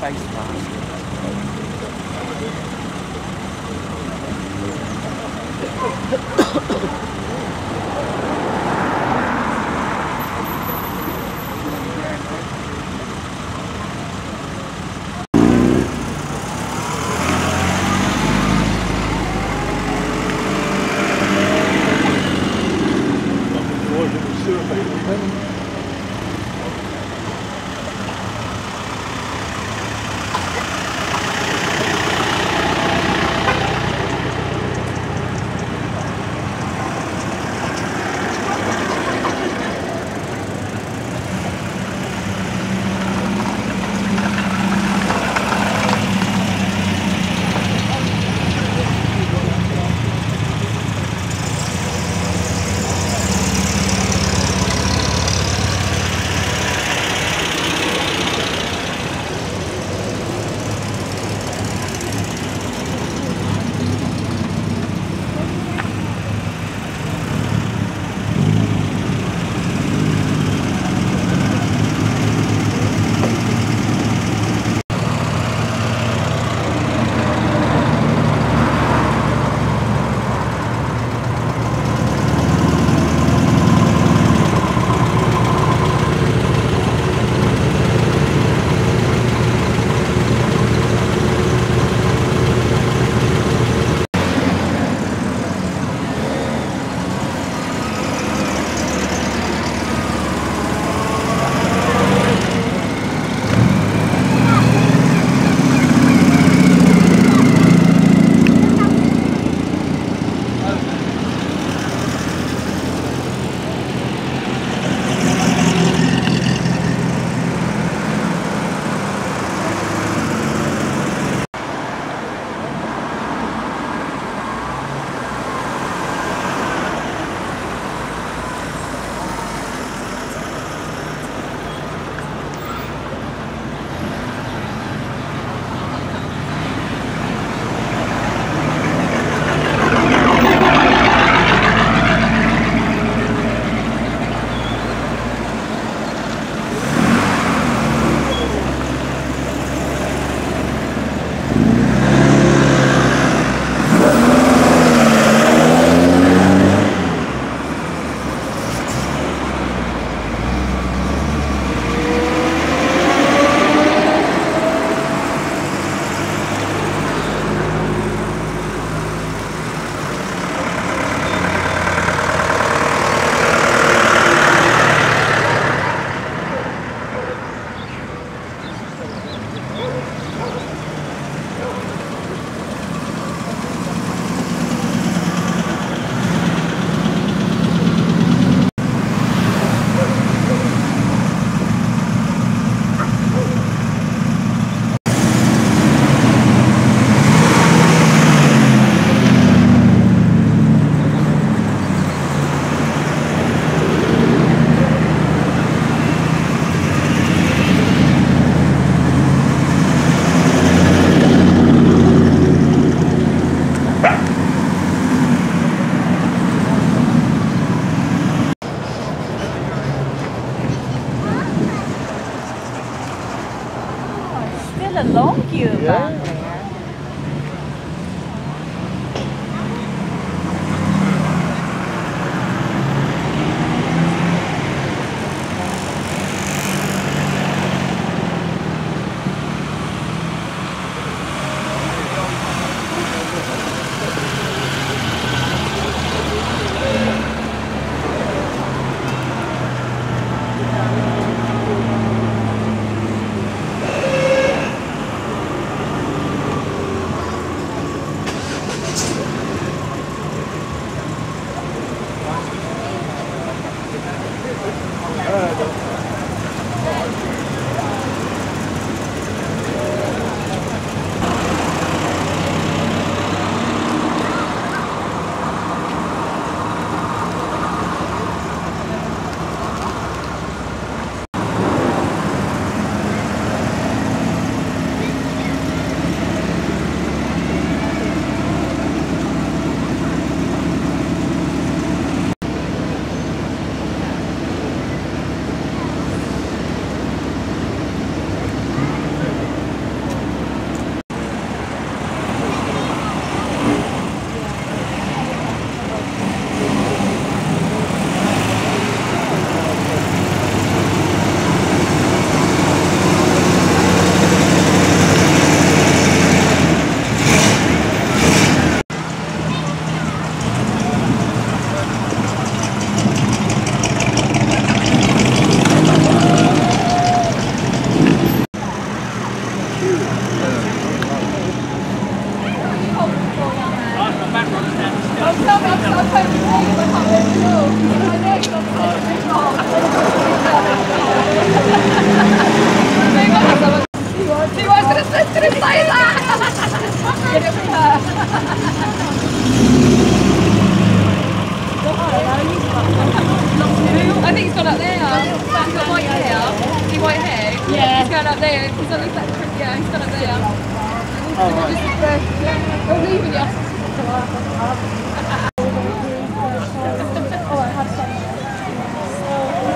Thanks, Mom. still a long queue. Yeah. Up there. He's on spectrum. Yeah, he's gone up there. Oh, right. We're leaving you.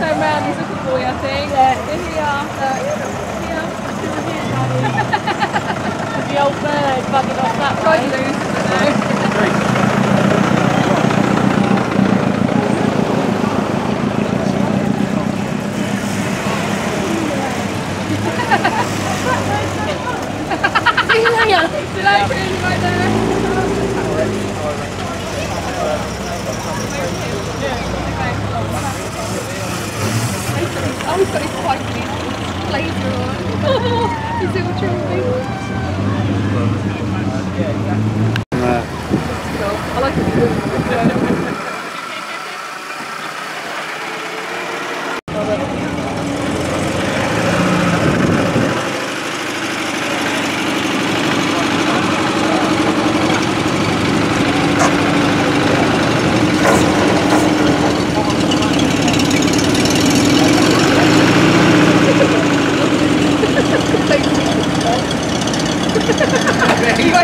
Turn round, he's looking for you, I think. Yeah. Here we are. Here. The old bird bugging off that way. to lose but no. See you later. See you later, right there. Oh, he's got his white blazer on. He's little trophy. Uh, I like it.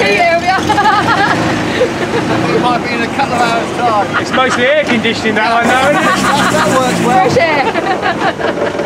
You got here, have you? it might be in a couple of hours' time. It's mostly air conditioning that one though, isn't it? that works well. Fresh air.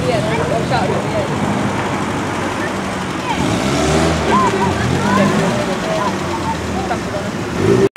Bây giờ nó.